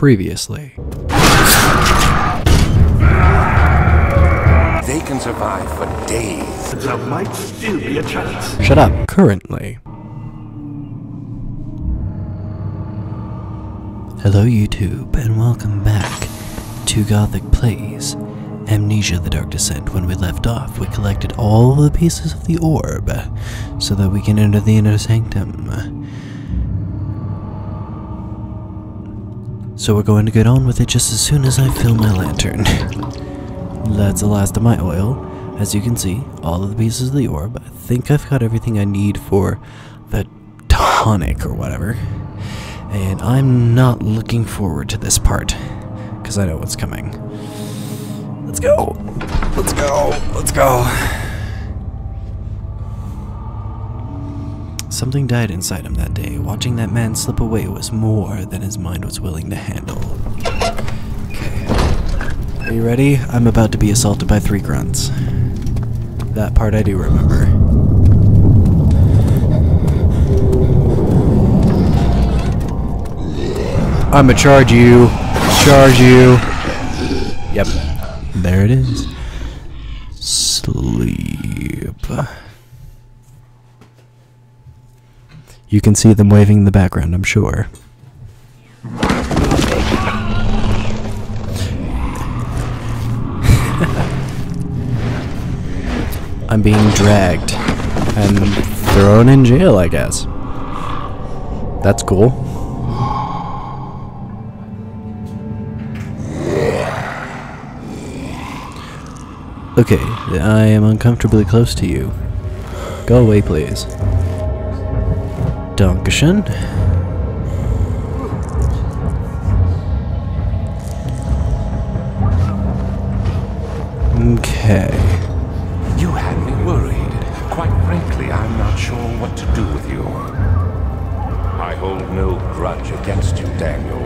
Previously. They can survive for days. There might still be a chance. Shut up. Currently. Hello, YouTube, and welcome back to Gothyk Plays Amnesia the Dark Descent. When we left off, we collected all the pieces of the orb so that we can enter the inner sanctum. So we're going to get on with it just as soon as I fill my lantern. That's the last of my oil. As you can see, all of the pieces of the orb. I think I've got everything I need for the tonic or whatever. And I'm not looking forward to this part, because I know what's coming. Let's go! Let's go! Let's go! Something died inside him that day. Watching that man slip away was more than his mind was willing to handle. Okay. Are you ready? I'm about to be assaulted by three grunts. That part I do remember. I'ma charge you. Charge you. Yep. There it is. Sleep. You can see them waving in the background, I'm sure. I'm being dragged and thrown in jail, I guess. That's cool. Okay, I am uncomfortably close to you. Go away, please. Dankeschön. Okay. You had me worried. Quite frankly, I'm not sure what to do with you. I hold no grudge against you, Daniel.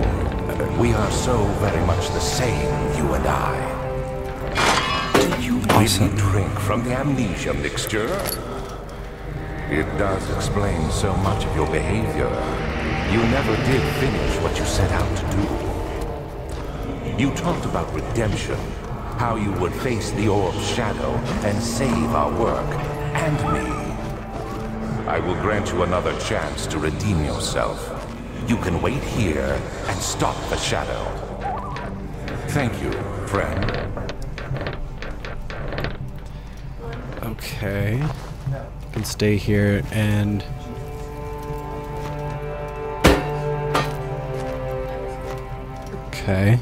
We are so very much the same, you and I. Did you Awesome. really drink from the amnesia mixture? It does explain so much of your behavior. You never did finish what you set out to do. You talked about redemption, how you would face the orb's shadow and save our work and me. I will grant you another chance to redeem yourself. You can wait here and stop the shadow. Thank you, friend. Okay. Can stay here and Okay.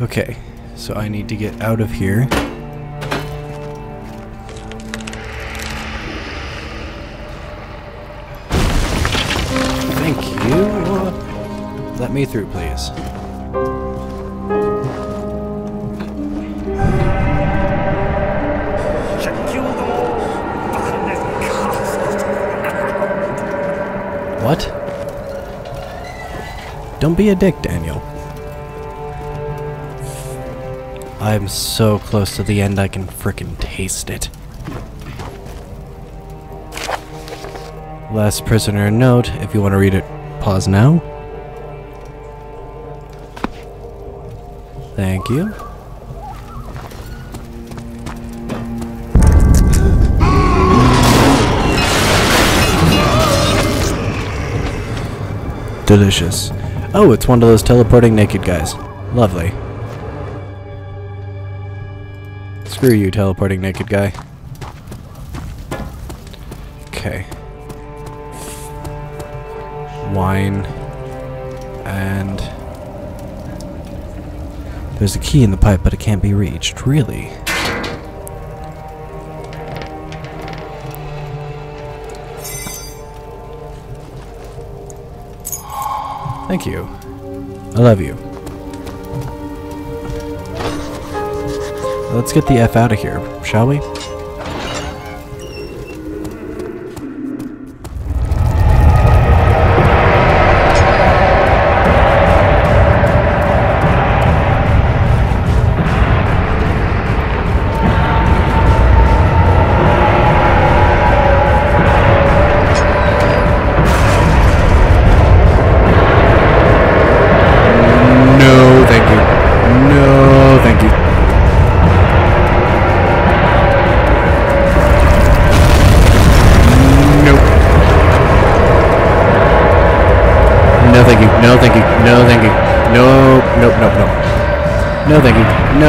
Okay, so I need to get out of here. Let me through, please. What? Don't be a dick, Daniel. I'm so close to the end I can frickin' taste it. Last prisoner note, if you want to read it, pause now. Thank you. Delicious. Oh, it's one of those teleporting naked guys. Lovely. Screw you, teleporting naked guy. Okay. Wine. And. There's a key in the pipe, but it can't be reached. Really? Thank you. I love you. Let's get the F out of here, shall we?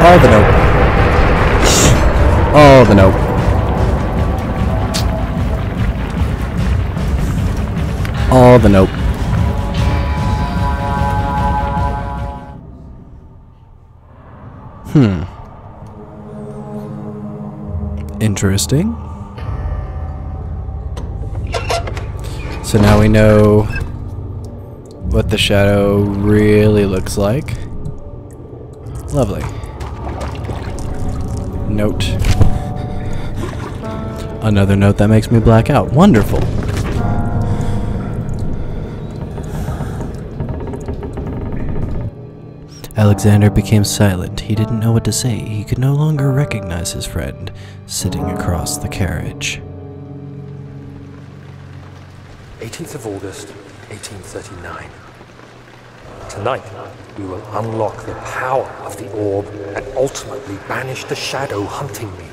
All the nope. All the nope. All the nope. Hmm. Interesting. So now we know what the shadow really looks like. Lovely. Note. Another note that makes me black out. Wonderful. Alexander became silent. He didn't know what to say. He could no longer recognize his friend sitting across the carriage. 18th of August, 1839. Tonight, we will unlock the power of the orb and ultimately banish the shadow hunting me.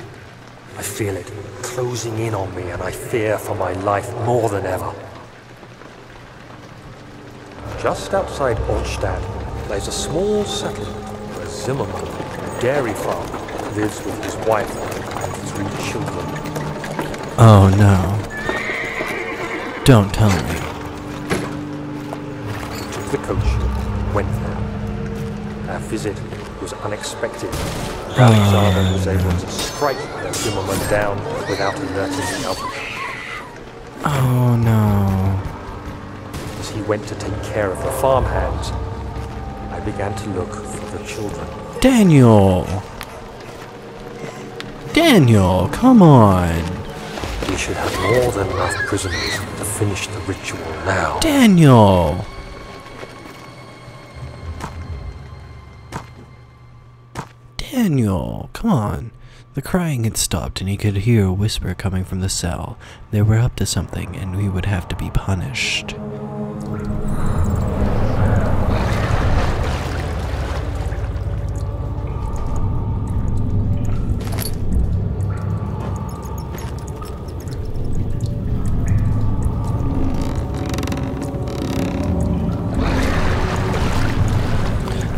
I feel it closing in on me and I fear for my life more than ever. Just outside Altstadt lies a small settlement where Zimmerman, a dairy farmer, lives with his wife and three children. Oh no. Don't tell me. took the coach, went there. Our visit was unexpected. Alexander was able to strike the Zimmerman down without alerting the others. Oh no. As he went to take care of the farmhands, I began to look for the children. Daniel! Daniel, come on! We should have more than enough prisoners to finish the ritual now. Daniel! Daniel, come on. The crying had stopped and he could hear a whisper coming from the cell. They were up to something and we would have to be punished.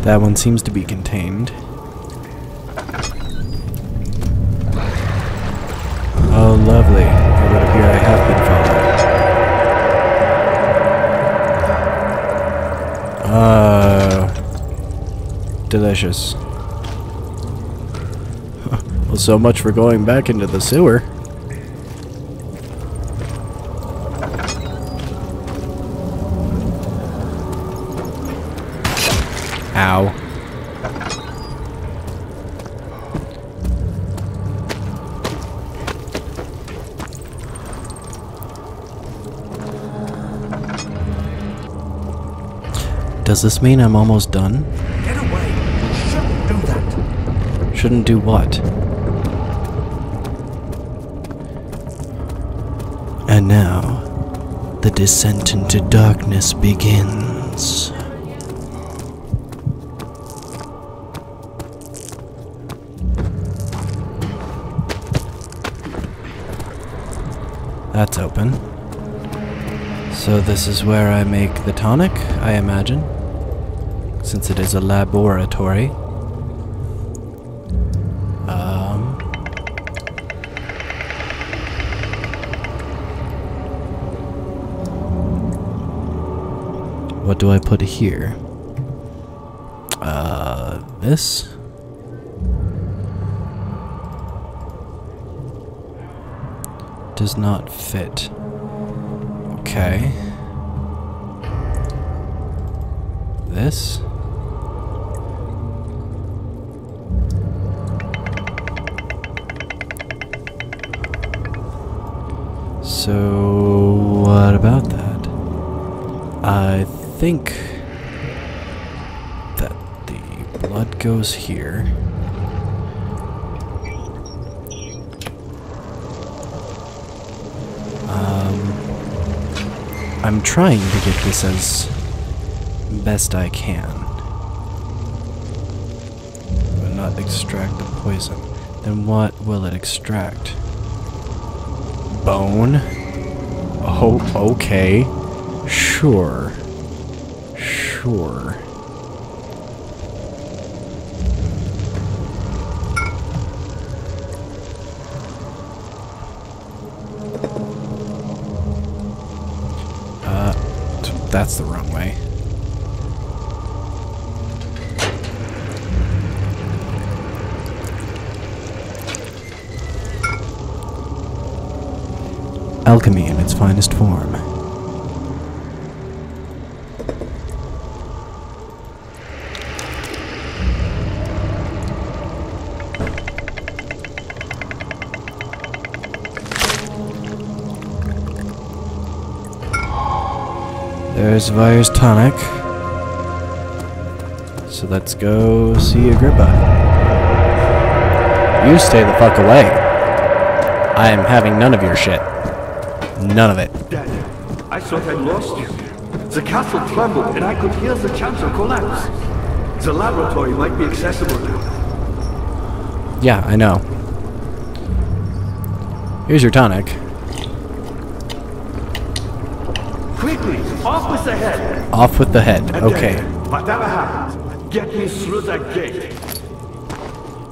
That one seems to be contained. Lovely. It would appear I have been followed. Uh, delicious. well, so much for going back into the sewer. Ow. Does this mean I'm almost done? Get away! Shouldn't do that! Shouldn't do what? And now, the descent into darkness begins. That's open. So this is where I make the tonic, I imagine. Since it is a laboratory. Um. What do I put here? Uh, this? Does not fit. Okay. This? So, what about that? I think that the blood goes here. Um, I'm trying to get this as best I can. But not extract the poison. Then what will it extract? Bone? Oh, okay. Sure. Sure. Uh, that's the wrong way. Alchemy in its finest form. There's Weyer's tonic. So let's go see Agrippa. You stay the fuck away. I am having none of your shit. None of it. Dad, I thought I'd lost you. The castle trembled and I could hear the chancel collapse. The laboratory might be accessible now. Yeah, I know. Here's your tonic. Quickly, off with the head. Off with the head. And Okay. then, whatever happens, get me through that gate.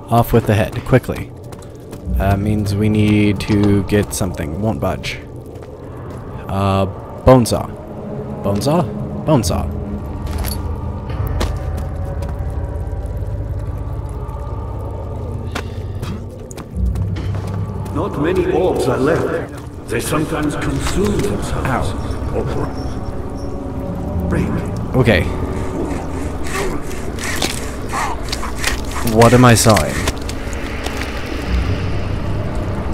Off with the head. Quickly. That means we need to get something. Won't budge. Uh, bone saw. Bone saw? Bone saw. Not many orbs are left. They sometimes consume themselves. Or break. Okay. What am I sawing?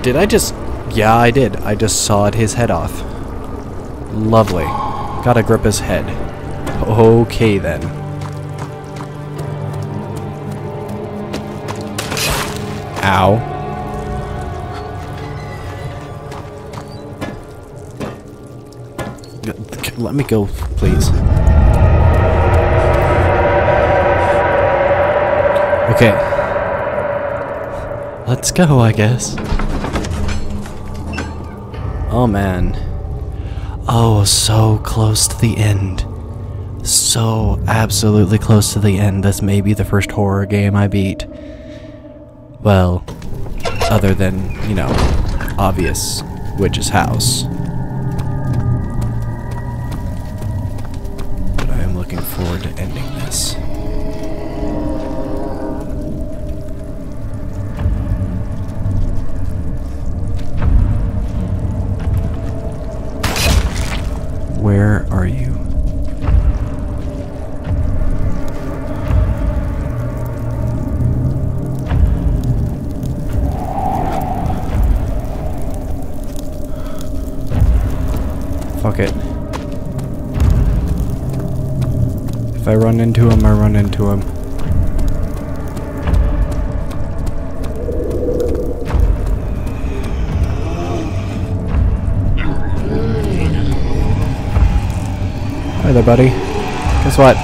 Did I just... Yeah, I did. I just sawed his head off. Lovely. Got Agrippa's head. Okay, then. Ow. Let me go, please. Okay. Let's go, I guess. Oh man. Oh, so close to the end. So absolutely close to the end. This may be the first horror game I beat. Well, other than, you know, obvious Witch's House. Run into him, I run into him. Hi there, buddy. Guess what?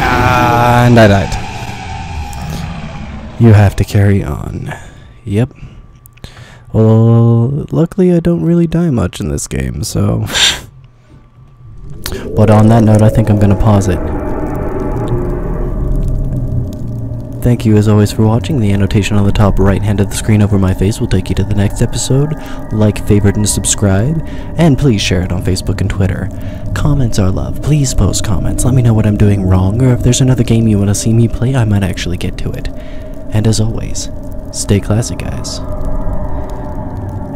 And I died. You have to carry on. Yep. Well, luckily I don't really die much in this game, so... but on that note, I think I'm gonna pause it. Thank you as always for watching. The annotation on the top right hand of the screen over my face will take you to the next episode. Like, favorite, and subscribe. And please share it on Facebook and Twitter. Comments are love. Please post comments. Let me know what I'm doing wrong, or if there's another game you want to see me play, I might actually get to it. And as always, stay classy, guys.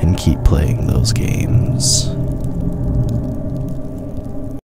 And keep playing those games.